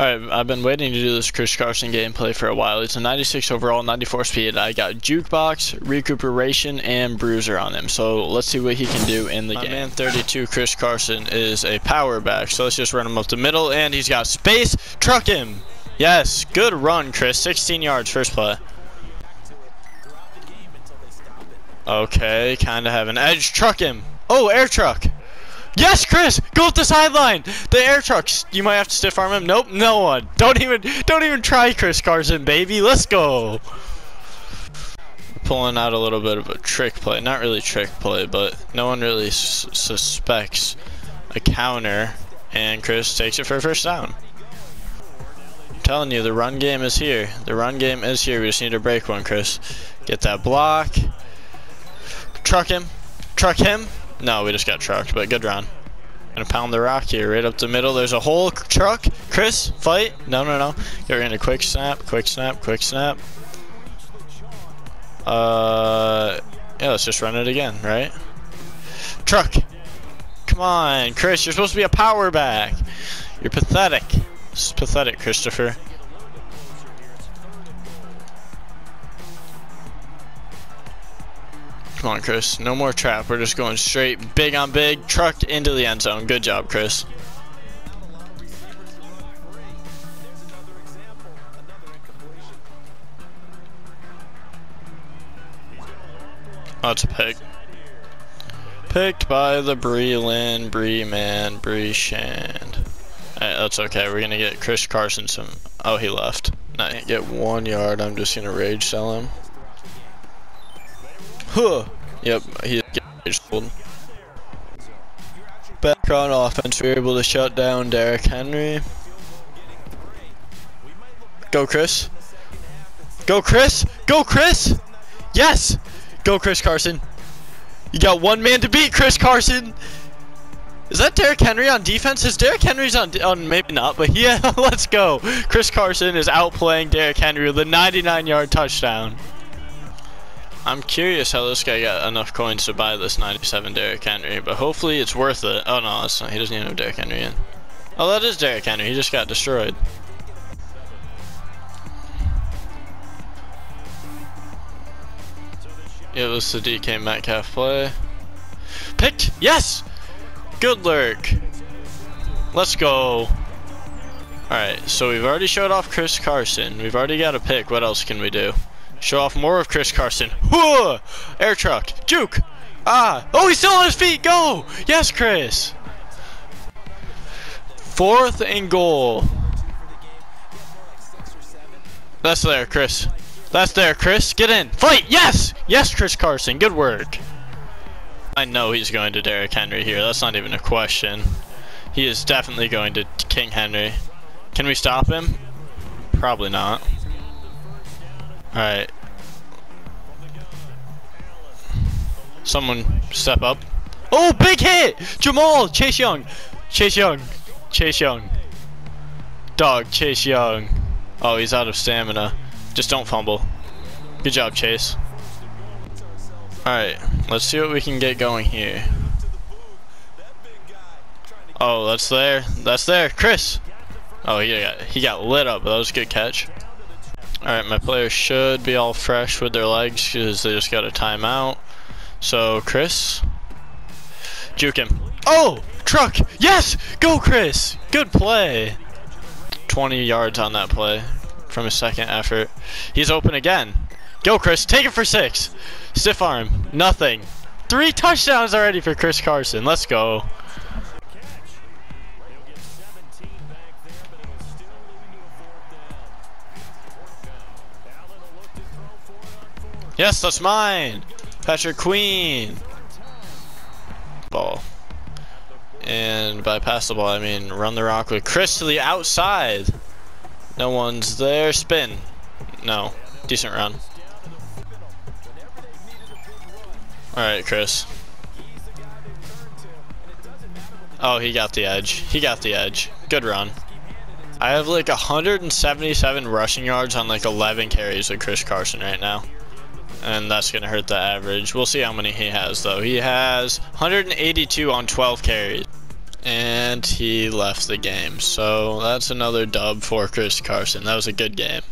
Alright, I've been waiting to do this Chris Carson gameplay for a while. It's a 96 overall, 94 speed. I got Jukebox, Recuperation, and Bruiser on him. So let's see what he can do in the My game. man 32, Chris Carson, is a power back. So let's just run him up the middle, and he's got space. Truck him! Yes, good run, Chris. 16 yards, first play. Okay, kind of have an edge. Truck him. Oh, air truck. Yes, Chris! Go up the sideline! The air trucks. You might have to stiff arm him. Nope, no one. Don't even don't even try Chris Carson, baby. Let's go. Pulling out a little bit of a trick play. Not really trick play, but no one really suspects a counter. And Chris takes it for a first down. I'm telling you, the run game is here. The run game is here. We just need to break one, Chris. Get that block. Truck him. Truck him. No, we just got trucked, but good run. Gonna pound the rock here, right up the middle. There's a whole truck. Chris, fight. No, no, no. You're gonna quick snap, quick snap, quick snap. Uh, yeah, let's just run it again, right? Truck. Come on, Chris, you're supposed to be a power back. You're pathetic. This is pathetic, Christopher. Come on, Chris. No more trap. We're just going straight big on big, trucked into the end zone. Good job, Chris. Oh, it's a pick. Picked by the Breland, Breeman, Breeshand. Right, uh, that's okay. We're gonna get Chris Carson some. Oh, he left. Not get one yard. I'm just gonna rage sell him. Huh. Yep, he's getting Back on offense, we are able to shut down Derrick Henry. Go, Chris. Go, Chris. Go, Chris. Yes. Go, Chris Carson. You got one man to beat, Chris Carson. Is that Derrick Henry on defense? Is Derrick Henry's on, on maybe not, but yeah, let's go. Chris Carson is outplaying Derrick Henry with a 99-yard touchdown. I'm curious how this guy got enough coins to buy this 97 Derrick Henry, but hopefully it's worth it. Oh no, it's not. He doesn't even have Derrick Henry in. Oh, that is Derrick Henry. He just got destroyed. It was the DK Metcalf play. Picked! Yes! Good lurk. Let's go. Alright, so we've already showed off Chris Carson. We've already got a pick. What else can we do? Show off more of Chris Carson. Whoa! Air truck. Juke. Ah. Oh, he's still on his feet. Go. Yes, Chris. Fourth and goal. That's there, Chris. That's there, Chris. Get in. Fight. Yes. Yes, Chris Carson. Good work. I know he's going to Derrick Henry here. That's not even a question. He is definitely going to King Henry. Can we stop him? Probably not. Alright. Someone step up. Oh, big hit! Jamal! Chase Young! Chase Young! Chase Young. Dog, Chase Young. Oh, he's out of stamina. Just don't fumble. Good job, Chase. Alright, let's see what we can get going here. Oh, that's there. That's there. Chris! Oh, he got, he got lit up, but that was a good catch. Alright, my players should be all fresh with their legs because they just got a timeout. So, Chris. Juke him. Oh! Truck! Yes! Go, Chris! Good play! 20 yards on that play from his second effort. He's open again. Go, Chris. Take it for six. Stiff arm. Nothing. Three touchdowns already for Chris Carson. Let's go. Yes, that's mine. Patrick Queen. Ball. And by pass the ball, I mean run the rock with Chris to the outside. No one's there. Spin. No. Decent run. Alright, Chris. Oh, he got the edge. He got the edge. Good run. I have like 177 rushing yards on like 11 carries with Chris Carson right now and that's going to hurt the average. We'll see how many he has, though. He has 182 on 12 carries. and he left the game. So that's another dub for Chris Carson. That was a good game.